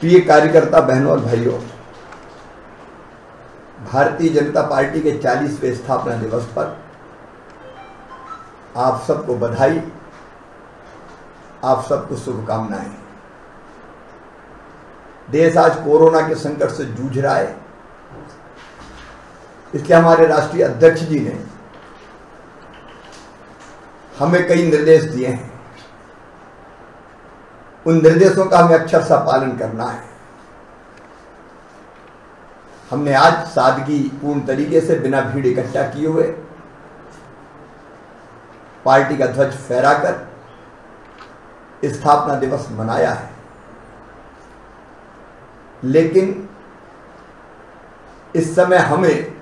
प्रिय कार्यकर्ता बहनों और भाइयों, भारतीय जनता पार्टी के 40वें स्थापना दिवस पर आप सबको बधाई, आप सबको शुभकामनाएँ। देश आज कोरोना के संकट से जूझ रहा है। इसलिए हमारे राष्ट्रीय अध्यक्ष जी ने हमें कई निर्देश दिए हैं। उन निर्देशों का हमें अक्षर सा पालन करना है। हमने आज सादगी पूर्ण तरीके से बिना भीड़ इकट्ठा किए हुए, पार्टी का ध्वज फहराकर स्थापना दिवस मनाया है। लेकिन इस समय हमें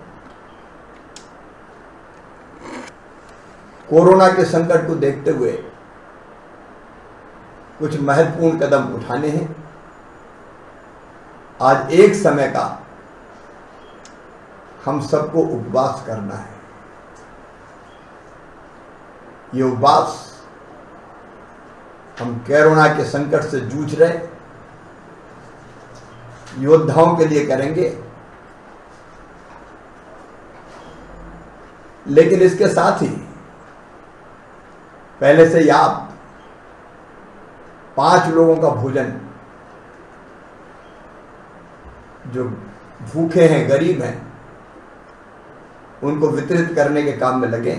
कोरोना के संकट को देखते हुए कुछ महत्वपूर्ण कदम उठाने हैं। आज एक समय का हम सबको उपवास करना है। ये उपवास हम कोरोना के संकट से जूझ रहे योद्धाओं के लिए करेंगे। लेकिन इसके साथ ही पहले से ही आप पाँच लोगों का भोजन। जो भूखे हैं, गरीब हैं, उनको वितरित करने के काम में लगे।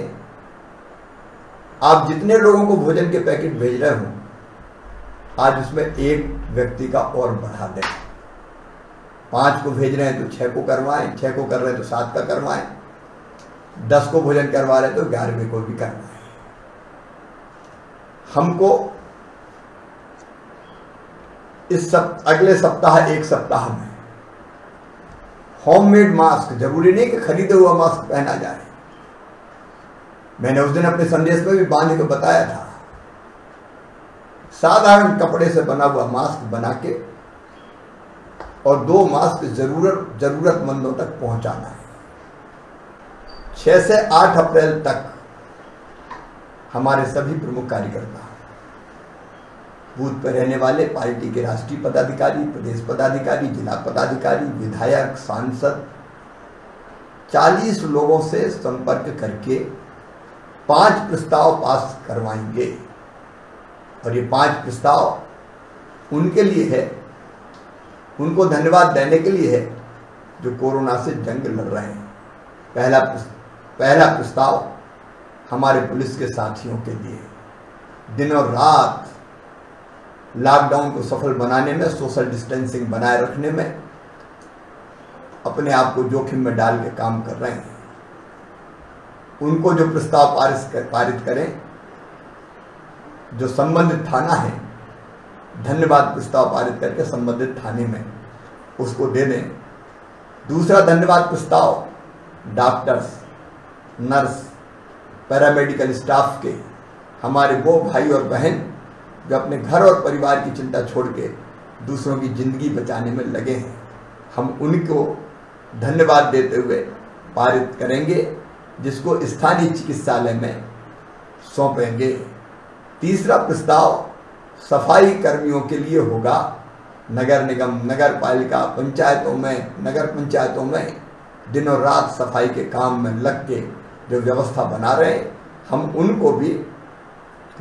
आप जितने लोगों को भोजन के पैकेट भेज रहे हो, आज उसमें एक व्यक्ति का और बढ़ा दें। पाँच को भेज रहे हैं तो छह को करवाएँ, छह को कर रहे हैं तो सात का करवाएँ, दस को भोजन करवा रहे हैं तो ग्यारहवें को भी करवाएँ। हमको इस सप, अगले सप्ताह एक सप्ताह में। होममेड मास्क ज़रूरी नहीं कि खरीदे हुआ मास्क पहना जाए। मैंने उस दिन अपने संदेश में भी बाँध के बताया था। साधारण कपड़े से बना हुआ मास्क बना के और दो मास्क ज़रूरत जरूरतमंदों तक पहुंचाना है। छह से आठ अप्रैल तक हमारे सभी प्रमुख कार्यकर्ता बूथ पर रहने वाले पार्टी के राष्ट्रीय पदाधिकारी, प्रदेश पदाधिकारी, जिला पदाधिकारी, विधायक, सांसद 40 लोगों से संपर्क करके पाँच प्रस्ताव पास करवाएँगे। और ये पाँच प्रस्ताव उनके लिए है, उनको धन्यवाद देने के लिए है, जो कोरोना से जंग लड़ रहे हैं। पहला पहला प्रस्ताव हमारे पुलिस के साथियों के लिए। दिन और रात लॉकडाउन को सफल बनाने में सोशल डिस्टेंसिंग बनाए रखने में अपने आप को जोखिम में डाल के काम कर रहे हैं। उनको जो प्रस्ताव पारित कर, पारित करें जो संबंधित थाना है धन्यवाद प्रस्ताव पारित करके संबंधित थाने में उसको दे दें। दूसरा धन्यवाद प्रस्ताव डॉक्टर्स नर्स पैरामेडिकल स्टाफ के हमारे वो भाई और बहन जो अपने घर और परिवार की चिंता छोड़ के दूसरों की ज़िंदगी बचाने में लगे हैं। हम उनको धन्यवाद देते हुए पारित करेंगे, जिसको स्थानीय चिकित्सालय में सौंपेंगे। तीसरा प्रस्ताव सफ़ाई कर्मियों के लिए होगा। नगर निगम, नगर पालिका पंचायतों में, नगर पंचायतों में दिन रात सफ़ाई के काम में लग के जो व्यवस्था बना रहे हम उनको भी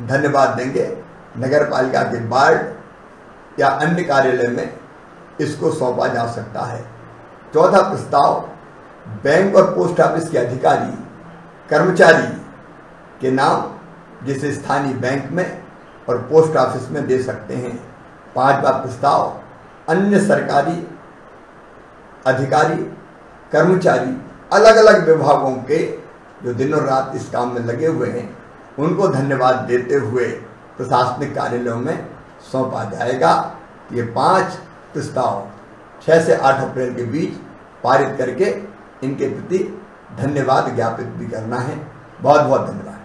धन्यवाद देंगे। नगर पालिका के वार्ड या अन्य कार्यालय में इसको सौंपा जा सकता है। चौथा प्रस्ताव, बैंक और पोस्ट ऑफ़िस के अधिकारी, कर्मचारी के नाम जिसे स्थानीय बैंक में और पोस्ट ऑफ़िस में दे सकते हैं। पांचवा प्रस्ताव, अन्य सरकारी अधिकारी, कर्मचारी अलग अलग विभागों के जो दिनों रात इस काम में लगे हुए हैं, उनको धन्यवाद देते हुए प्रशासनिक कार्यालयों में सौंपा जाएगा। ये पाँच प्रस्ताव 6 से 8 अप्रैल के बीच पारित करके इनके प्रति धन्यवाद ज्ञापित भी करना है। बहुत बहुत धन्यवाद।